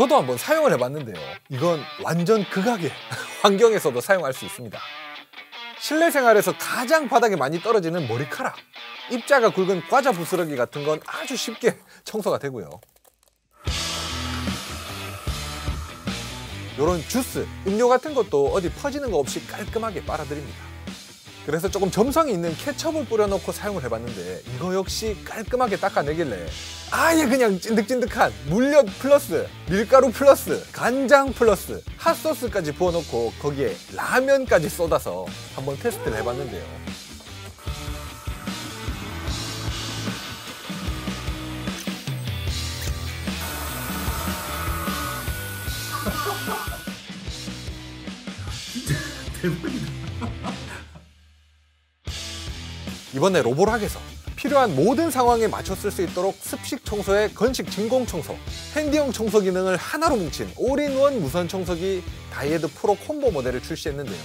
저도 한번 사용을 해봤는데요. 이건 완전 극악의 환경에서도 사용할 수 있습니다. 실내 생활에서 가장 바닥에 많이 떨어지는 머리카락, 입자가 굵은 과자 부스러기 같은 건 아주 쉽게 청소가 되고요. 이런 주스, 음료 같은 것도 어디 퍼지는 거 없이 깔끔하게 빨아들입니다. 그래서 조금 점성이 있는 케첩을 뿌려놓고 사용을 해봤는데 이거 역시 깔끔하게 닦아내길래 아예 그냥 찐득찐득한 물엿 플러스 밀가루 플러스 간장 플러스 핫소스까지 부어놓고 거기에 라면까지 쏟아서 한번 테스트를 해봤는데요. 이번에 로보락에서 필요한 모든 상황에 맞춰 쓸 수 있도록 습식 청소에 건식 진공 청소, handy형 청소 기능을 하나로 뭉친 올인원 무선 청소기 Dyad Pro Combo 모델을 출시했는데요.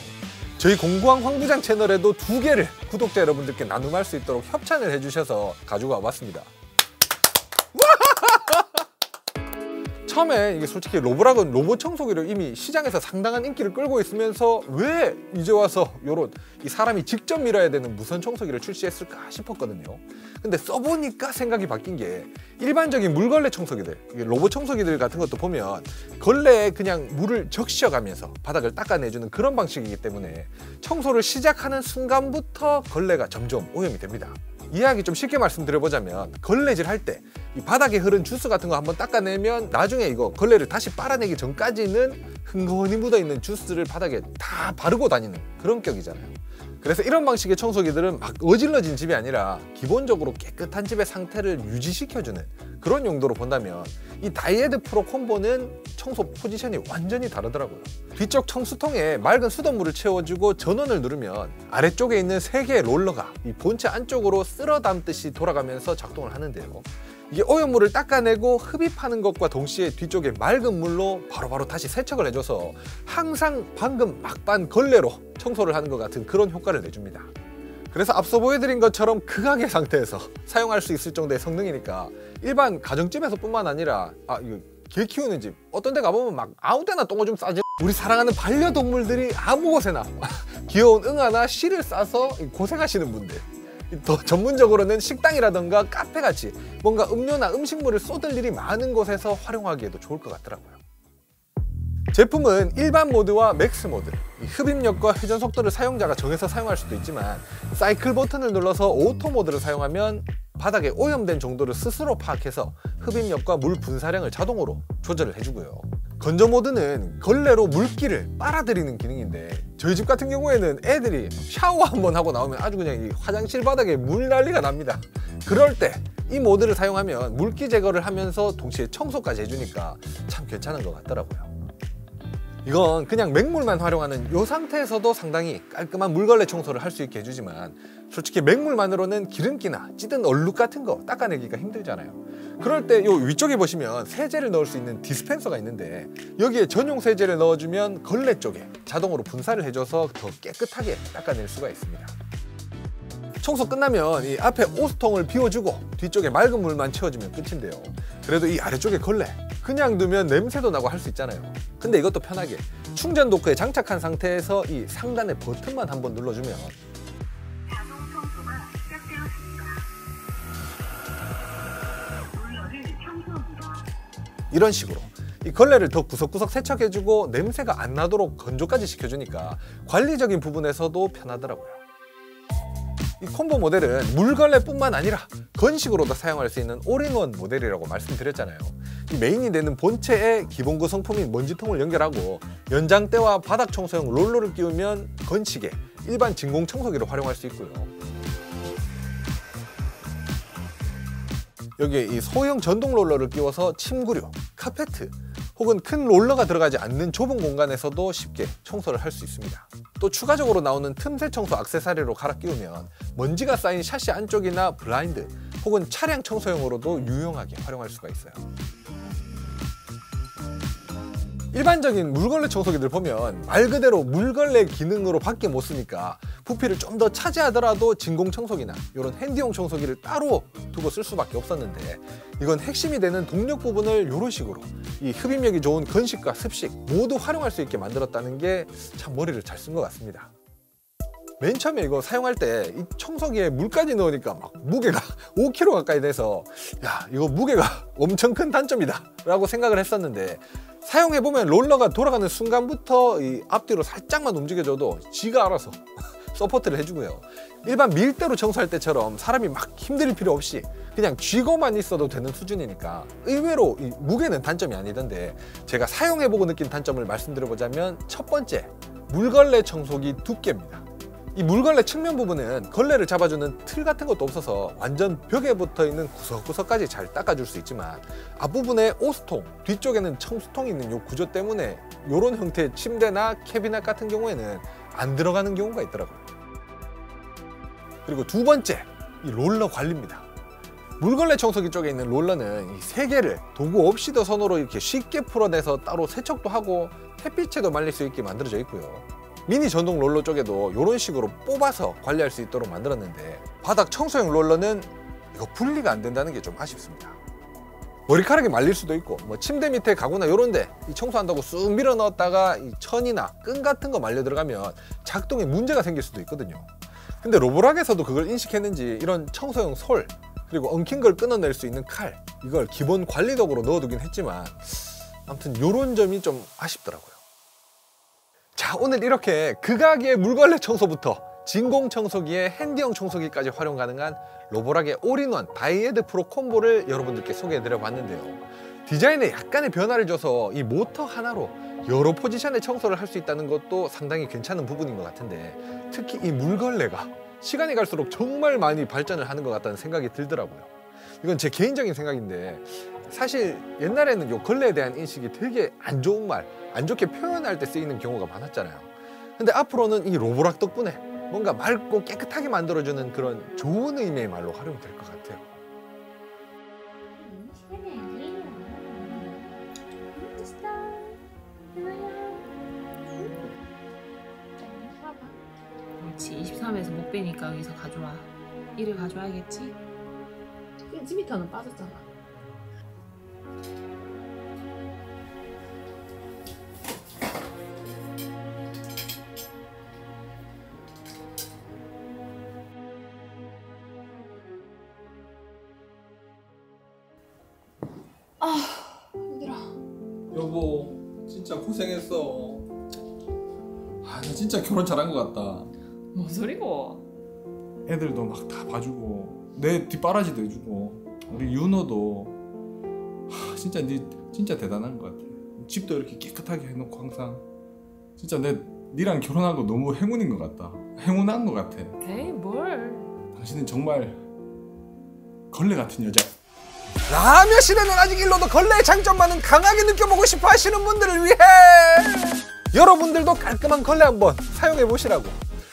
저희 공구왕 황부장 채널에도 두 개를 구독자 여러분들께 나눔할 수 있도록 협찬을 해주셔서 가지고 와봤습니다. 처음에 이게 솔직히 로보락은 로봇 청소기를 이미 시장에서 상당한 인기를 끌고 있으면서 왜 이제 와서 요런 이 사람이 직접 밀어야 되는 무선 청소기를 출시했을까 싶었거든요. 근데 써보니까 생각이 바뀐 게 일반적인 물걸레 청소기들, 로봇 청소기들 같은 것도 보면 걸레에 그냥 물을 적셔가면서 바닥을 닦아내주는 그런 방식이기 때문에 청소를 시작하는 순간부터 걸레가 점점 오염이 됩니다. 이야기 좀 쉽게 말씀드려보자면 걸레질 할 때 이 바닥에 흐른 주스 같은 거 한번 닦아내면 나중에 이거 걸레를 다시 빨아내기 전까지는 흥건히 묻어있는 주스를 바닥에 다 바르고 다니는 그런 격이잖아요 그래서 이런 방식의 청소기들은 막 어질러진 집이 아니라 기본적으로 깨끗한 집의 상태를 유지시켜주는 그런 용도로 본다면 이 다이에드 프로 콤보는 청소 포지션이 완전히 다르더라고요. 뒤쪽 청수통에 맑은 수돗물을 채워주고 전원을 누르면 아래쪽에 있는 세 개의 롤러가 이 본체 안쪽으로 쓸어 담듯이 돌아가면서 작동을 하는데요 이게 오염물을 닦아내고 흡입하는 것과 동시에 뒤쪽에 맑은 물로 바로 바로 다시 세척을 해줘서 항상 방금 막반 걸레로 청소를 하는 것 같은 그런 효과를 내줍니다. 그래서 앞서 보여드린 것처럼 극악의 상태에서 사용할 수 있을 정도의 성능이니까 일반 가정집에서 뿐만 아니라 아 이거 개 키우는 집 어떤 데 가보면 막 아무 데나 똥을 좀 싸지 우리 사랑하는 반려동물들이 아무 곳에나 귀여운 응아나 실을 싸서 고생하시는 분들 더 전문적으로는 식당이라던가 카페같이 뭔가 음료나 음식물을 쏟을 일이 많은 곳에서 활용하기에도 좋을 것 같더라고요. 제품은 일반 모드와 max 모드, 흡입력과 회전 속도를 사용자가 정해서 사용할 수도 있지만 사이클 버튼을 눌러서 auto 모드를 사용하면 바닥에 오염된 정도를 스스로 파악해서 흡입력과 물 분사량을 자동으로 조절을 해주고요. 건조 모드는 걸레로 물기를 빨아들이는 기능인데 저희 집 같은 경우에는 애들이 샤워 한번 하고 나오면 아주 그냥 이 화장실 바닥에 물 난리가 납니다. 그럴 때 이 모드를 사용하면 물기 제거를 하면서 동시에 청소까지 해주니까 참 괜찮은 것 같더라고요 이건 그냥 맹물만 활용하는 이 상태에서도 상당히 깔끔한 물걸레 청소를 할 수 있게 해주지만 솔직히 맹물만으로는 기름기나 찌든 얼룩 같은 거 닦아내기가 힘들잖아요. 그럴 때 이 위쪽에 보시면 세제를 넣을 수 있는 디스펜서가 있는데 여기에 전용 세제를 넣어주면 걸레 쪽에 자동으로 분사를 해줘서 더 깨끗하게 닦아낼 수가 있습니다. 청소 끝나면 이 앞에 오스통을 비워주고 뒤쪽에 맑은 물만 채워주면 끝인데요. 그래도 이 아래쪽에 걸레 그냥 두면 냄새도 나고 할 수 있잖아요 근데 이것도 편하게 충전 도크에 장착한 상태에서 이 상단의 버튼만 한번 눌러주면. 이런 식으로 이 걸레를 더 구석구석 세척해주고 냄새가 안 나도록 건조까지 시켜주니까 관리적인 부분에서도 편하더라고요. 이 콤보 모델은 물걸레뿐만 아니라 건식으로도 사용할 수 있는 올인원 모델이라고 말씀드렸잖아요. 이 메인이 되는 본체에 기본 구성품인 먼지통을 연결하고 연장대와 바닥 청소용 롤러를 끼우면 건식에 일반 진공 청소기로 활용할 수 있고요. 여기에 이 소형 전동 롤러를 끼워서 침구류, 카페트 혹은 큰 롤러가 들어가지 않는 좁은 공간에서도 쉽게 청소를 할 수 있습니다. 또 추가적으로 나오는 틈새 청소 액세서리로 갈아 끼우면 먼지가 쌓인 샤시 안쪽이나 블라인드 혹은 차량 청소용으로도 유용하게 활용할 수가 있어요. 일반적인 물걸레 청소기들 보면 말 그대로 물걸레 기능으로 밖에 못 쓰니까 부피를 좀 더 차지하더라도 진공 청소기나 이런 핸디용 청소기를 따로 두고 쓸 수밖에 없었는데 이건 핵심이 되는 동력 부분을 이런 식으로 이 흡입력이 좋은 건식과 습식 모두 활용할 수 있게 만들었다는 게 참 머리를 잘 쓴 것 같습니다. 맨 처음에 이거 사용할 때 이 청소기에 물까지 넣으니까 막 무게가 5kg 가까이 돼서 야 이거 무게가 엄청 큰 단점이다 라고 생각을 했었는데 사용해 보면 롤러가 돌아가는 순간부터 이 앞뒤로 살짝만 움직여줘도 지가 알아서 support를 해주고요. 일반 밀대로 청소할 때처럼 사람이 막 힘들 필요 없이 그냥 쥐고만 있어도 되는 수준이니까 의외로 이 무게는 단점이 아니던데 제가 사용해보고 느낀 단점을 말씀드려보자면 첫 번째 물걸레 청소기 두께입니다 이 물걸레 측면 부분은 걸레를 잡아주는 틀 같은 것도 없어서 완전 벽에 붙어 있는 구석구석까지 잘 닦아줄 수 있지만 앞부분에 오스통, 뒤쪽에는 청수통이 있는 이 구조 때문에 이런 형태의 침대나 캐비넷 같은 경우에는 안 들어가는 경우가 있더라고요. 그리고 두 번째, 이 롤러 관리입니다. 물걸레 청소기 쪽에 있는 롤러는 이세 개를 도구 없이도 손으로 이렇게 쉽게 풀어내서 따로 세척도 하고 햇빛에도 말릴 수 있게 만들어져 있고요. 미니 전동 롤러 쪽에도 이런 식으로 뽑아서 관리할 수 있도록 만들었는데 바닥 청소용 롤러는 이거 분리가 안 된다는 게 좀 아쉽습니다. 머리카락이 말릴 수도 있고 뭐 침대 밑에 가구나 이런데 이 청소한다고 쑥 밀어 넣었다가 이 천이나 끈 같은 거 말려 들어가면 작동에 문제가 생길 수도 있거든요. 근데 로보락에서도 그걸 인식했는지 이런 청소용 솔 그리고 엉킨 걸 끊어낼 수 있는 칼 이걸 기본 관리 도구로 넣어두긴 했지만 아무튼 이런 점이 좀 아쉽더라고요. 자 오늘 이렇게 극악의 물걸레 청소부터 진공 청소기에 handy형 청소기까지 활용 가능한 로보락의 올인원 Dyad Pro Combo를 여러분들께 소개해드려 봤는데요. 디자인에 약간의 변화를 줘서 이 모터 하나로 여러 포지션의 청소를 할 수 있다는 것도 상당히 괜찮은 부분인 것 같은데 특히 이 물걸레가 시간이 갈수록 정말 많이 발전을 하는 것 같다는 생각이 들더라고요. 이건 제 개인적인 생각인데 사실 옛날에는 요 걸레에 대한 인식이 되게 안 좋은 말, 안 좋게 표현할 때 쓰이는 경우가 많았잖아요. 근데 앞으로는 이 로보락 덕분에 뭔가 맑고 깨끗하게 만들어주는 그런 좋은 의미의 말로 활용될 것 같아요. 그렇지 23에서 못 빼니까 여기서 가져와 1을 가져와야겠지 1미터는 빠졌잖아. 아, 힘들어. 여보 진짜 고생했어. 아, 나 진짜 결혼 잘한 것 같다. 뭔 소리고? 애들도 막 다 봐주고 내 뒷바라지도 해주고 우리 윤호도. 하, 진짜 니 진짜 대단한 것 같아. 집도 이렇게 깨끗하게 해놓고 항상. 진짜 내 니랑 결혼한 거 너무 행운인 것 같다. 행운한 것 같아. 에이 뭘? 당신은 정말 걸레 같은 여자 라며 시대는 아직 일로도 걸레의 장점만은 강하게 느껴보고 싶어 하시는 분들을 위해 여러분들도 깔끔한 걸레 한번 사용해 보시라고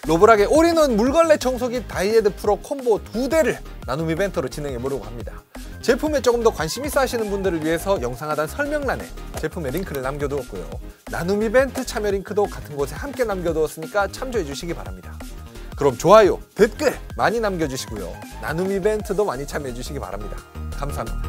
로보락의 올인원 물걸레 청소기 Dyad Pro Combo 두 대를 나눔 이벤트로 진행해 보려고 합니다. 제품에 조금 더 관심 있어 하시는 분들을 위해서 영상 하단 설명란에 제품의 링크를 남겨두었고요. 나눔 이벤트 참여 링크도 같은 곳에 함께 남겨두었으니까 참조해 주시기 바랍니다. 그럼 좋아요, 댓글 많이 남겨주시고요. 나눔 이벤트도 많이 참여해 주시기 바랍니다. 감사합니다.